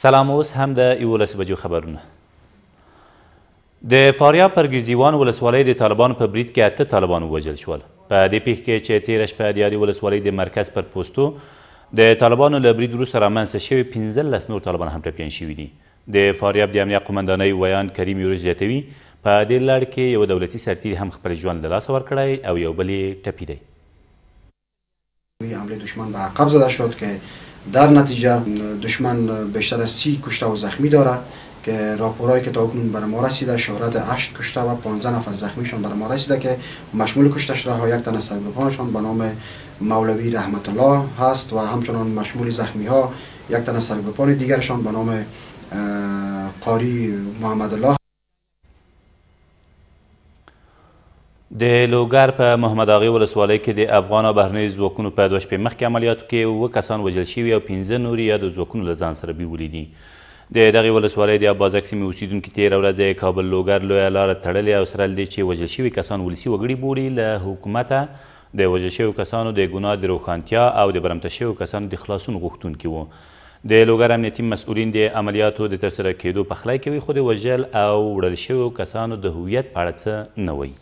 سلام اوس هم د 11 بجو خبرونه د فاریاب پر ګرځیوان ولسوالۍ د طالبانو په برید کې اته طالبان ووژل شول په دې پیښ کې چې تیره شپه د یادې ولسوالۍ د مرکز پر پوستو د طالبانو له برید وروسته رامنځته شوي پنځلس نور طالبان هم ټپیان شوي دي د فاریاب د امنیه قومندانۍ ویاند کریم یونس زیاتوي، په دې لړ کې یوه دولتي سرتیري هم خپل ژوند له لاسه ورکړی او یو بل یې ټپي دی. وی حمله دشمن به عقب زده شد که در نتیجه دشمن بیشتر از سی کشته و زخمی داره که راپورهایی که تاکنون بر ما رسیده شهرت هشت کشته و پانزده نفر زخمیشان بر ما رسیده که مشمول کشته شده ها یک تن از سرگروپانشان به نام مولوی رحمت الله هست و همچنان مشمول زخمی ها یک تن از سرگروپان دیگرشان به نام قاری محمد الله د لوګر په محمد اغې ولسوالۍ کې د افغان او بهرنیو ځواکونو په دوه شپې مخکې عملیاتو کې اووه کسان وژل شوي او پنځه نور یادو ځواکونو له ځان سره بیولي دي د دغې ولسوالۍ د ابازک سیمې اوسیدونکي تېره ورځ یې کابل لوګر لویه لاره تړلې او سره له دې چې وژل شوي کسان ولسي وګړي بولي له حکومته د وژل شویو کسانو د ګناه د روښانتیا او د برمته شویو کسانو د خلاصون غوښتونکي وو. د لوګر امنیتي مسؤلین د عملیاتو د ترسره کېدو پخلی کوي، خو د وژل او وړل شویو کسانو د هویت په اړه څه نه وایي.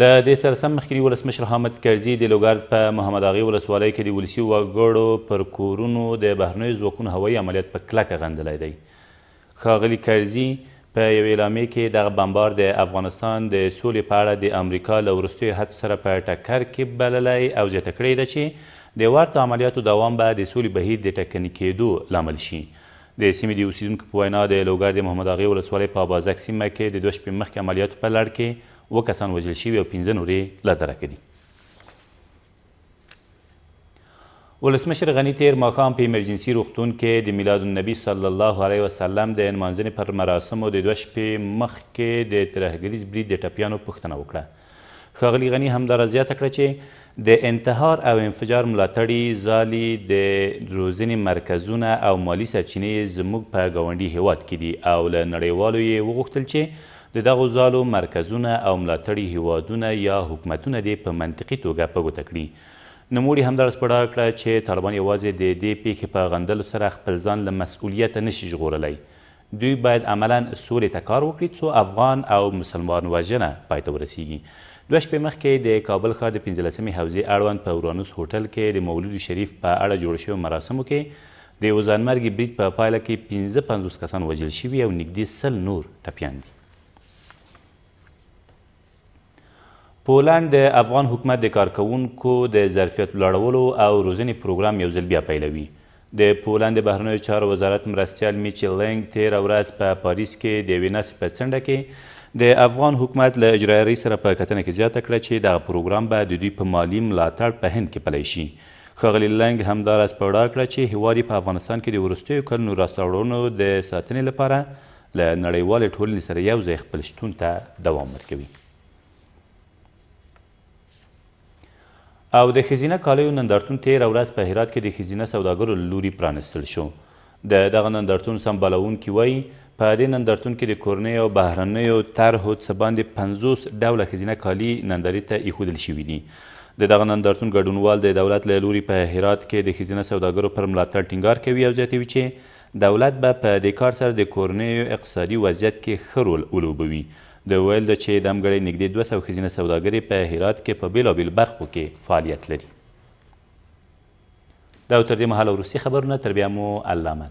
له دې سره سم مخکیني ولسمشر حامد کرزي د لوګر په محمد اغې ولسوالۍ کې د ولسي وګړو پر کورونو د بهرنیو ځواکونو هوایي عملیات په کلکه غندلی دی. ښاغلي کرزي په یوې اعلامیې کې دغه بمبار د افغانستان د سولې په اړه د امریکا له وروستیو هڅو سره په ټکر کې بللی او زیاته کړې ده چې د ورته عملیاتو دوام به د سولې بهیر د ټکني کېدو لامل شي. د سیمې د اوسېدونکو په وینا د لوګر د محمد اغې ولسوالۍ په ابازک سیمه کې د دوه شپې مخکې عملیاتو په لړ کې اوه کسان وژل شوي او پنځه نور یې لا درکه دي. ولسمشر غني تېر ماښام په ایمرجنسي روغتون کې د میلاد النبي صلی الله علیه وسلم د نمانځنې پر مراسمو د دوه شپې مخکې د ترهګریز برید د ټپیانو پوښتنه وکړه. ښاغلي غني همداراز زیاته کړه چې د انتحار او انفجار ملاتړي ځالي، د روزنې مرکزونه او مالي سرچینې یې زموږ په ګاونډي هېواد کې دي او له نړیوالو یې وغوښتل چې د دغو ځالو مرکزونه او ملاتړي هېوادونه یا حکومتونه دې په منطقي توګه په ګوته کړي. نوموړي همداراز په ډاګه کړه چې طالبان یوازې د دې پېښې په غندلو سره خپل ځان له مسؤلیته نه شي ژغورلی. دوی باید عملاً سولې ته کار وکړي څو افغان او مسلمان وژنه پای ته ورسېږي. دوه شپې مخکې د کابل ښار د پنځلسمې حوزې اړوند په اورانوس هوټل کې د مولود شریف په اړه جوړو شویو مراسمو کې د یوه ځانمرګي برید په پایله کې پنځه پنځوس کسان وژل شوي او نږدې سل نور ټپیان دي. پولنډ د افغان حکومت د کارکوونکو د ظرفیت لوړولو او روزنې پروګرام یو ځل بیا پیلوي. د پولنډ د بهرنیو چارو وزارت مرستیال میچل لینګ تېره ورځ په پاریس کې د یوې ناستې په څنډه کې د افغان حکومت له اجرایه رئیس سره په کتنه کې زیاته کړه چې دغه پروګرام به د دوی په مالي ملاتړ په هند کې پلی شي. ښاغلي لنګ همداراز په ډاګ کړه چې هېواد یې په افغانستان کې د وروستیو کلونو لاسته راوړنو د ساتنې لپاره له نړیوالې ټولنې سره یو ځای خپل شتون ته دوام ورکوي. او د ښځینه کالیو نندارتون تېره ورځ په هرات کې د ښځینه سوداګرو له لوري پرانیستل شو. د دغه نندارتون سمبالوونکي وايي، په دې نندارتون کې د کورنیو او بهرنیو طرحو څه باندې پنځوس ډوله ښځینه کالي نندارې ته ایښودل شوي دي. د دغه نندارتون ګډونوال د دولت له لوري په هرات کې د ښځینه سوداګرو پر ملاتړ ټینګار کوي او زیاتوي چې دولت به په دې کار سره د کورنیو اقتصادي وضعیت کې ښه رول ولوبوي. د ویل ده چې دمګړۍ نږدې دوه سوه ښځینه سوداګرې په هرات کې په بېلابېلو برخو کې فعالیت لري. دا او تر دې مهاله وروستي خبرونه تر بیا مو الله مل